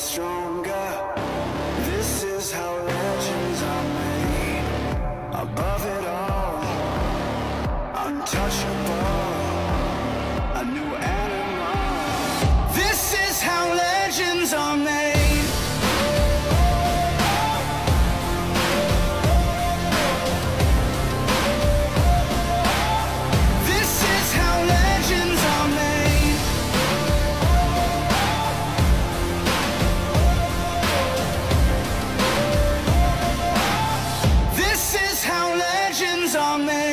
stronger. This is how legends are made. Above it all, untouchable. on me.